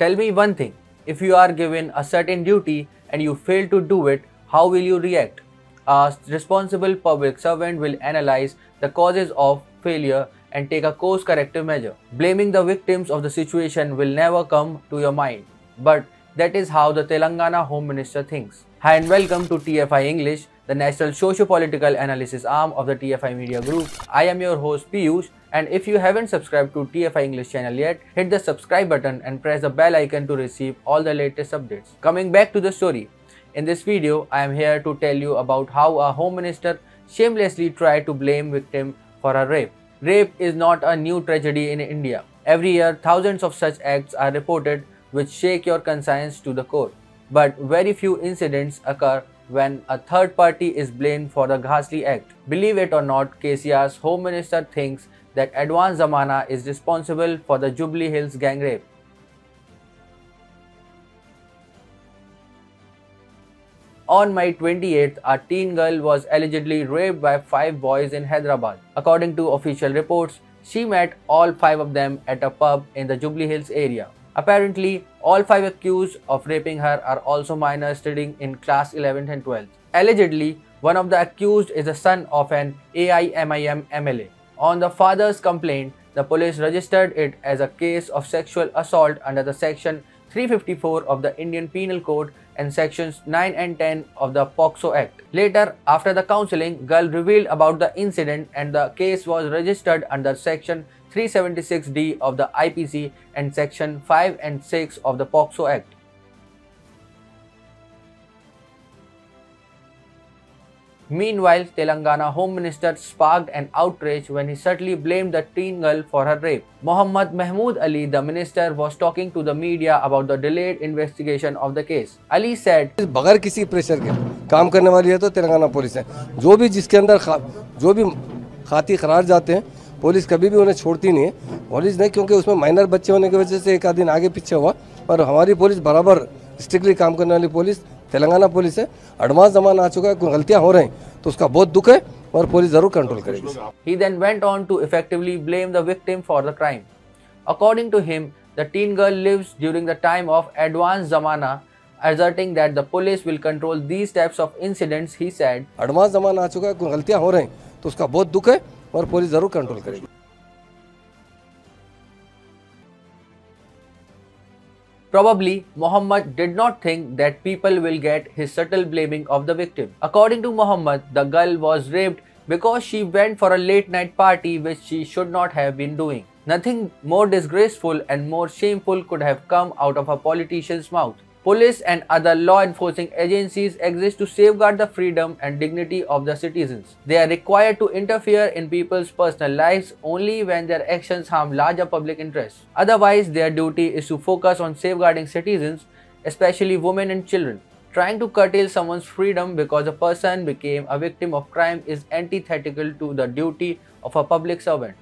Tell me one thing if you are given a certain duty and you fail to do it, how will you react? A responsible public servant will analyze the causes of failure and take a course corrective measure. Blaming the victims of the situation will never come to your mind. But that is how the Telangana Home Minister thinks. Hi and welcome to TFI English, the national socio-political analysis arm of the TFI Media Group. I am your host Piyush and if you haven't subscribed to TFI English channel yet, hit the subscribe button and press the bell icon to receive all the latest updates. Coming back to the story, in this video, I am here to tell you about how a home minister shamelessly tried to blame victim for a rape. Rape is not a new tragedy in India. Every year, thousands of such acts are reported which shake your conscience to the core. But very few incidents occur when a third party is blamed for the ghastly act. Believe it or not, KCR's home minister thinks that Advance Zamana is responsible for the Jubilee Hills gang rape. On May 28th, a teen girl was allegedly raped by five boys in Hyderabad. According to official reports, she met all five of them at a pub in the Jubilee Hills area. Apparently, all five accused of raping her are also minors studying in class 11th and 12th. Allegedly, one of the accused is the son of an AIMIM MLA. On the father's complaint, the police registered it as a case of sexual assault under the section 354 of the Indian Penal Code and sections 9 and 10 of the POCSO Act. Later, after the counseling, girl revealed about the incident and the case was registered under section 376D of the IPC and section 5 and 6 of the POCSO Act. Meanwhile, Telangana Home Minister sparked an outrage when he subtly blamed the teen girl for her rape. Muhammad Mahmood Ali, the minister, was talking to the media about the delayed investigation of the case. Ali said, बगैर किसी pressure के काम करने वाली है तो Telangana police है जो भी जिसके अंदर खा, जो भी खाती करार जाते हैं पुलिस कभी भी उन्हें छोड़ती नहीं है पुलिस नहीं क्योंकि उसमें माइनर बच्चे होने की वजह से एक आध दिन आगे पीछे हुआ और हमारी पुलिस बराबर स्ट्रिक्टली वाली पुलिस तेलंगाना पुलिस है एडवांस जमाना आ चुका है कोई गलतियाँ हो रही हैं तो उसका बहुत दुख है और पुलिस ज़रूर कंट्रोल करेगी he then went on to effectively blame the victim for the crime according to him the teen girl lives during the time of advanced zamana asserting that the police will control these types of incidents he said advanced zamana aa chuka hai koi galtiyan ho rahi hain to uska bahut dukh hai aur police zarur control karegi Probably, Muhammad did not think that people will get his subtle blaming of the victim. According to Muhammad, the girl was raped because she went for a late night party which she should not have been doing. Nothing more disgraceful and more shameful could have come out of a politician's mouth. Police and other law enforcing agencies exist to safeguard the freedom and dignity of the citizens. They are required to interfere in people's personal lives only when their actions harm larger public interests. Otherwise, their duty is to focus on safeguarding citizens, especially women and children. Trying to curtail someone's freedom because a person became a victim of crime is antithetical to the duty of a public servant.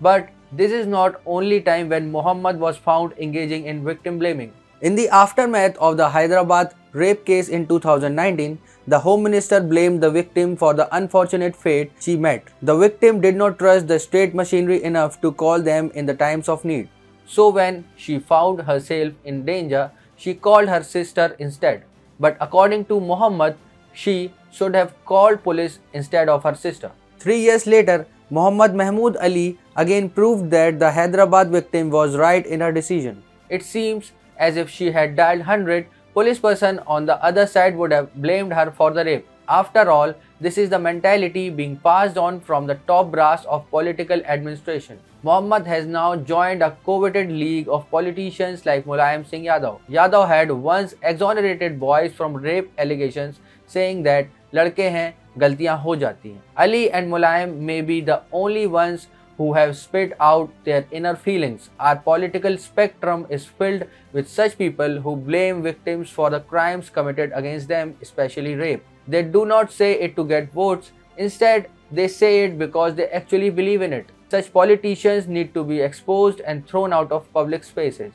But this is not only time when Muhammad was found engaging in victim blaming. In the aftermath of the Hyderabad rape case in 2019, the Home Minister blamed the victim for the unfortunate fate she met. The victim did not trust the state machinery enough to call them in the times of need. So when she found herself in danger, she called her sister instead. But according to Muhammad, she should have called police instead of her sister. Three years later, Muhammad Mahmood Ali again proved that the Hyderabad victim was right in her decision. It seems as if she had dialed 100, police person on the other side would have blamed her for the rape. After all, this is the mentality being passed on from the top brass of political administration. Mohammad has now joined a coveted league of politicians like Mulayam Singh Yadav. Yadav had once exonerated boys from rape allegations, saying that ladke hain गलतियाँ हो जाती हैं। Ali and Mulayam may be the only ones who have spit out their inner feelings our political spectrum is filled with such people who blame victims for the crimes committed against them especially rape they do not say it to get votes instead they say it because they actually believe in it such politicians need to be expose and thrown out of public spaces